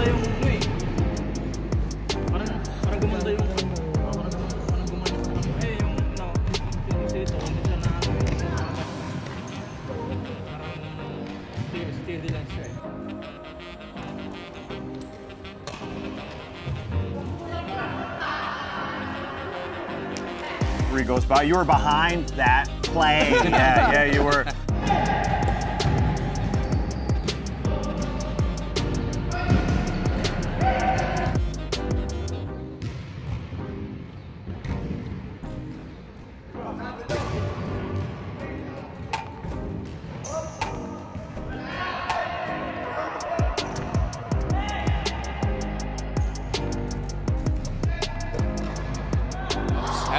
gumanda yung ano eh. Parang, parang gumanda yung Three goes by. You were behind that play. yeah, yeah, you were.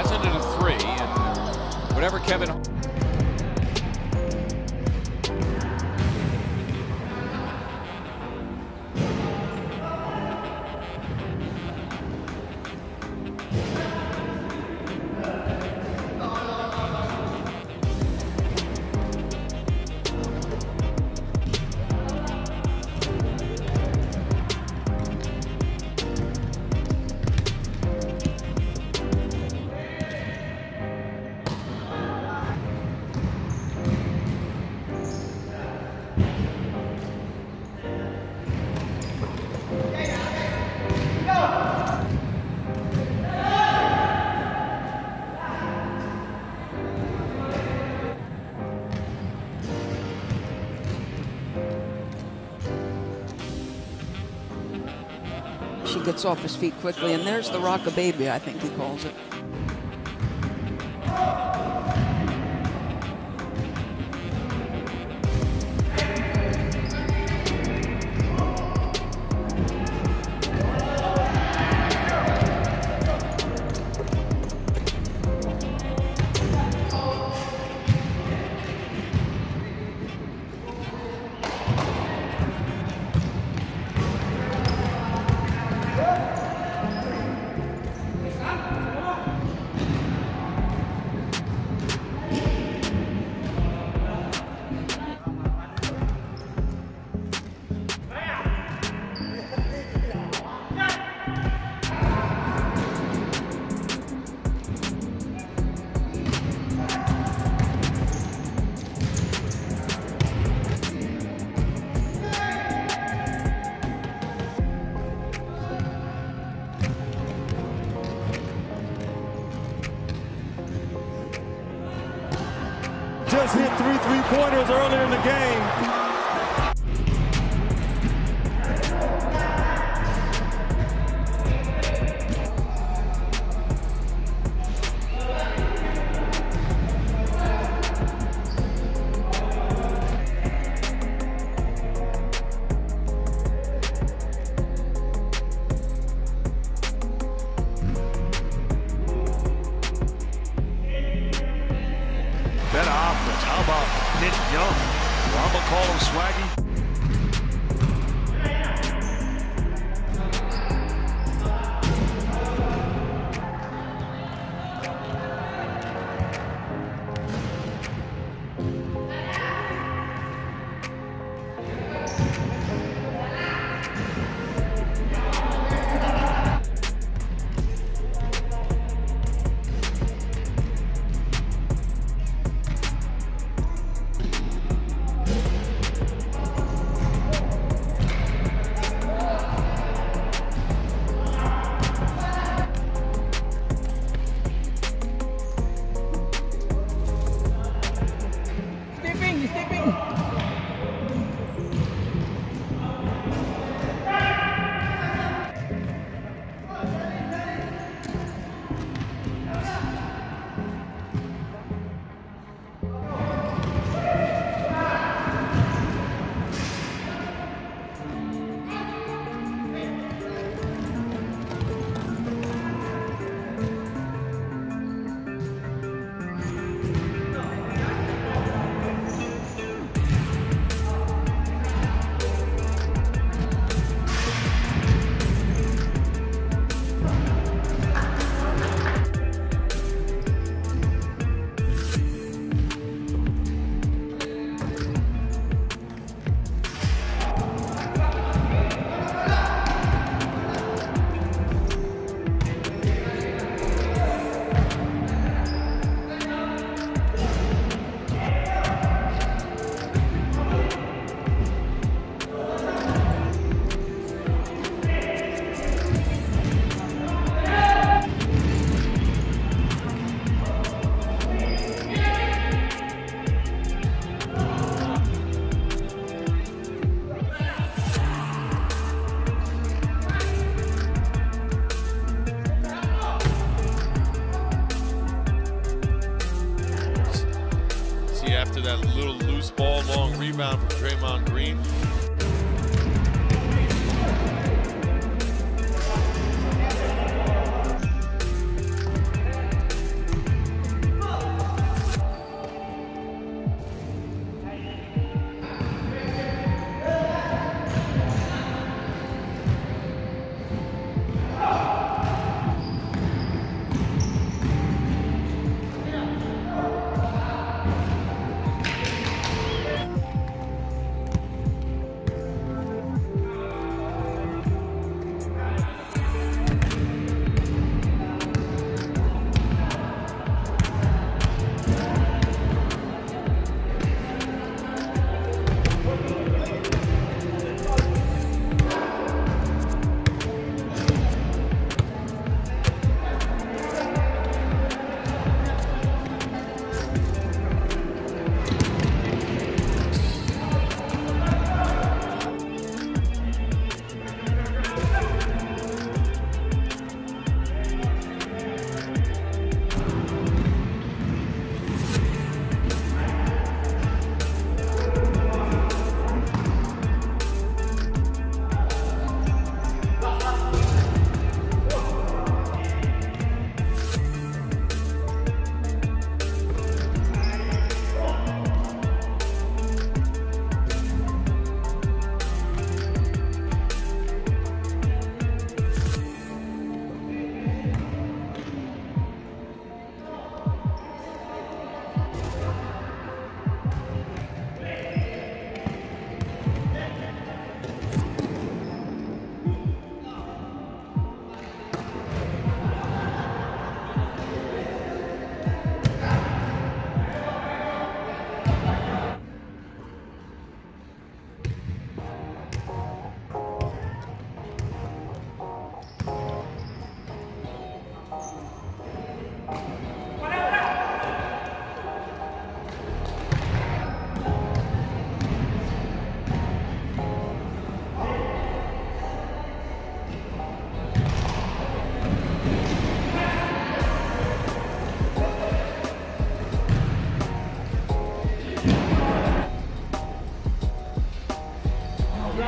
Hasn't it a three, and whatever Kevin. Gets off his feet quickly, and there's the rock a baby, I think he calls it. Hit three three-pointers earlier in the game. young. Well, I'm going to call him Swaggy. Thank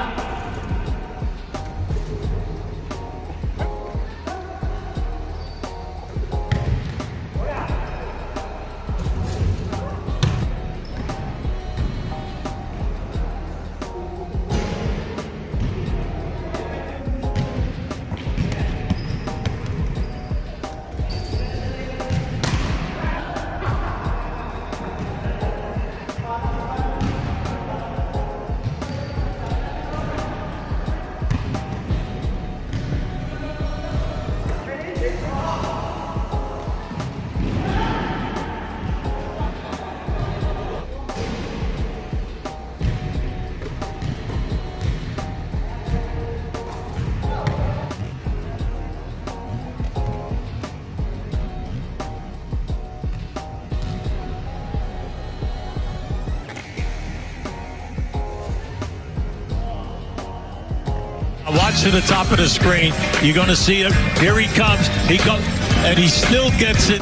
Yeah. To the top of the screen. You're going to see him. Here he comes. He goes, and he still gets it.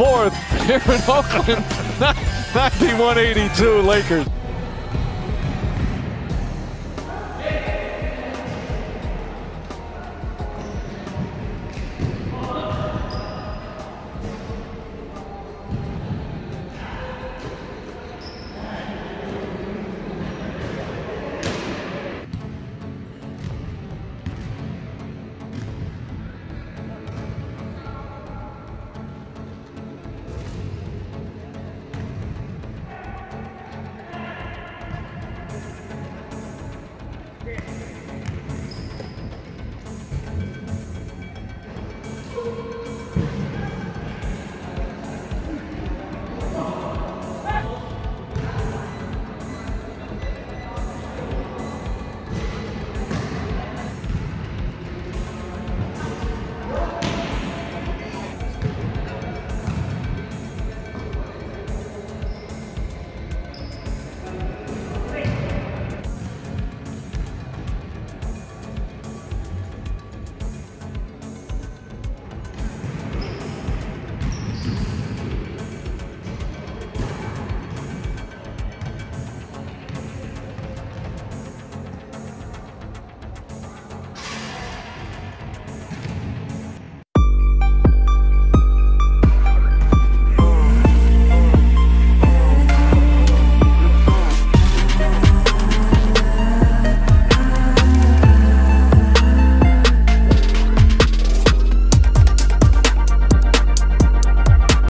Fourth here in Oakland, 91-82 Lakers.